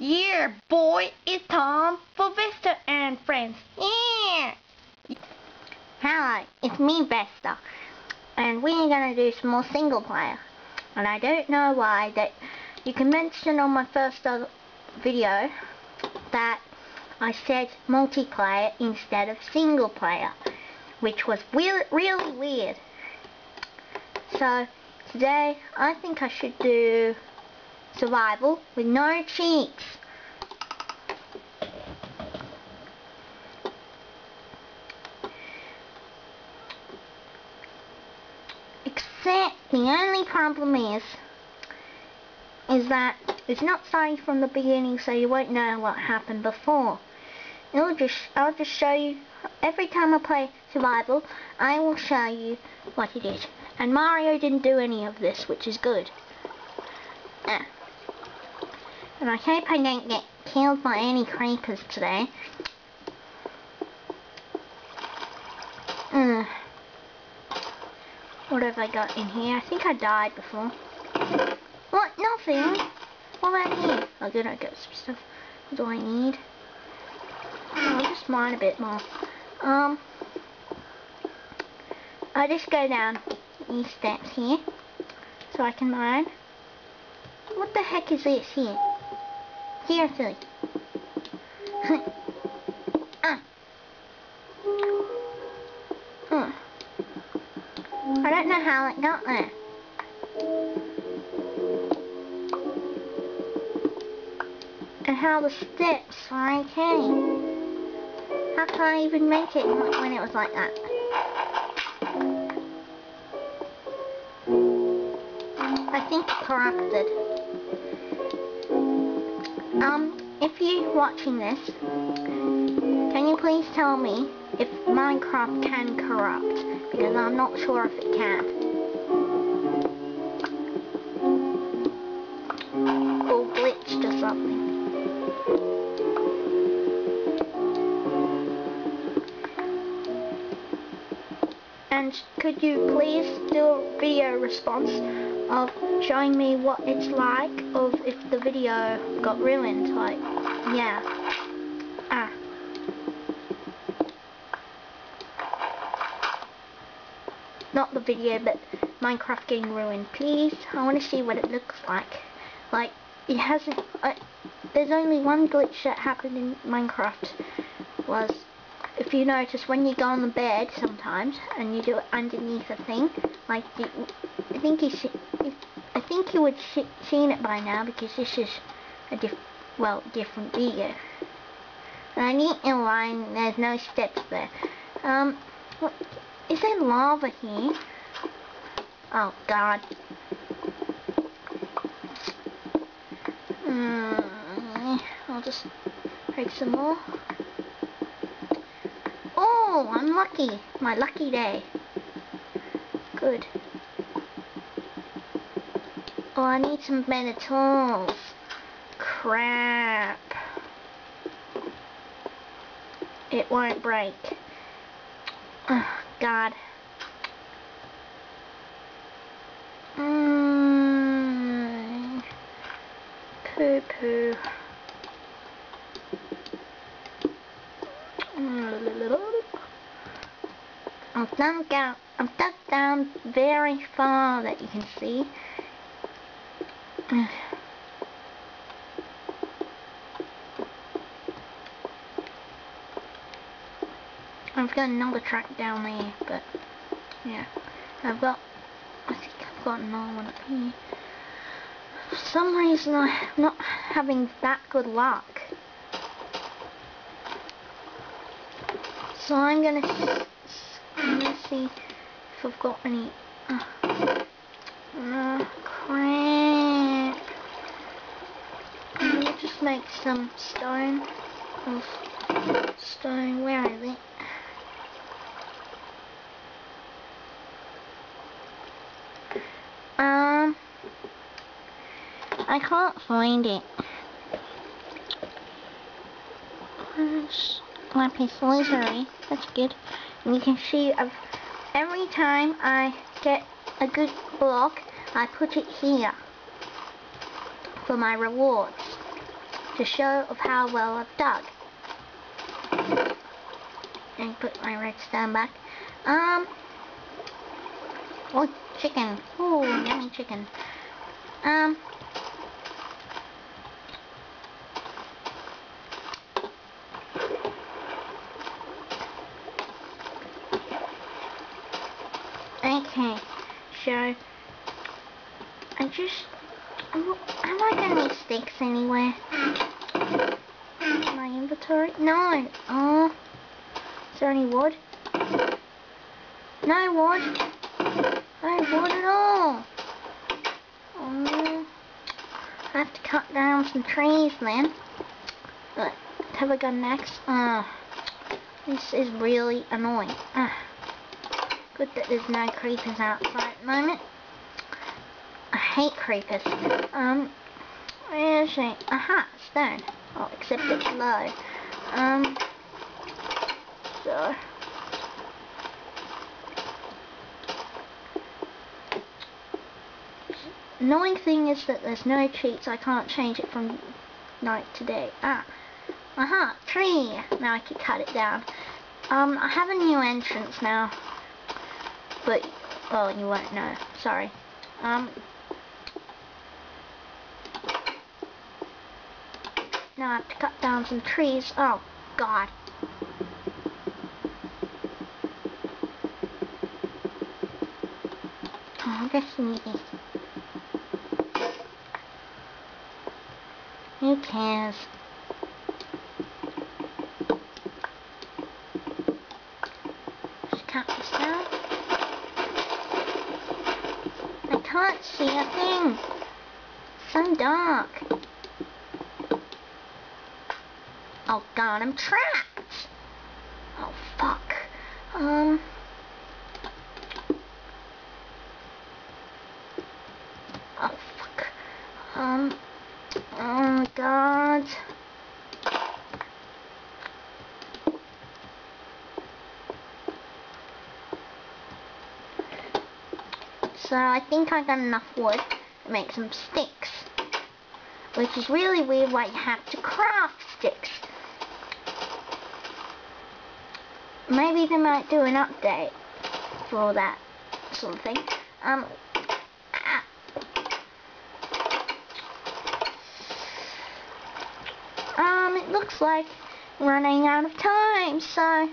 Yeah, boy, it's time for Vester and friends. Yeah. Hello, it's me Vester, and we're gonna do some more single player. And I don't know why that you can mention on my first video that I said multiplayer instead of single player, which was we really weird. So today I think I should do survival with no cheats. Except the only problem is is that it's not starting from the beginning so you won't know what happened before. It'll just I'll just show you every time I play survival I will show you what it is. And Mario didn't do any of this which is good. Yeah. And I hope I don't get killed by any creepers today. Uh, what have I got in here? I think I died before. What? Nothing? What about here? Oh good, I got some stuff. What do I need? Oh, I'll just mine a bit more. Um, I just go down these steps here so I can mine. What the heck is this here? Seriously. ah. Hmm. I don't know how it got there. And how the steps are okay. How can I even make it when it was like that? I think corrupted. If you're watching this, can you please tell me if Minecraft can corrupt? Because I'm not sure if it can. Or glitched or something. And could you please do a video response of showing me what it's like of if the video got ruined, like, yeah. Ah. Not the video, but Minecraft getting ruined. Please, I want to see what it looks like. Like, it hasn't, uh, there's only one glitch that happened in Minecraft, was if you notice when you go on the bed sometimes and you do it underneath a thing, like I think you see, I think you would see, seen it by now because this is a diff well different video. I need in line. There's no steps there. Um, what, is there lava here? Oh God. Mm, I'll just break some more. Oh, I'm lucky. My lucky day. Good. Oh, I need some better. Crap. It won't break. Oh, God. Mm. Poo poo. I'm dug down, I'm dug down very far that you can see. I've got another track down there, but yeah, I've got, I think I've got another one up here. For some reason I'm not having that good luck. So I'm gonna, I'm gonna see if I've got any, uh, crap. I'm gonna just make some stone, of stone, where is it? Um, I can't find it. Where's lapis lazuli? That's good. And you can see I've, every time I get a good block, I put it here for my rewards. To show of how well I've dug. And put my redstone back. Um, oh, chicken. Oh, yummy chicken. Um, Okay, so I just am I gonna need sticks anywhere? My inventory? No. Oh, is there any wood? No wood. No wood at all. Oh, I have to cut down some trees then. But have I gone next? Ah, oh, this is really annoying. Ah. Good that there's no creepers outside at the moment. I hate creepers. Um, it? Aha, stone. Oh, except it's low. Um, so... Annoying thing is that there's no cheats. I can't change it from night to day. Ah, aha, tree. Now I can cut it down. Um, I have a new entrance now but oh you won't know sorry um now I have to cut down some trees. Oh god. Oh that's needy who cares just cut this down I can't see a thing. It's So dark. Oh god, I'm trapped. Oh fuck. Um. Oh fuck. Um. Oh god. So I think I got enough wood to make some sticks. Which is really weird why you have to craft sticks. Maybe they might do an update for that sort of thing. Um, um, it looks like running out of time, so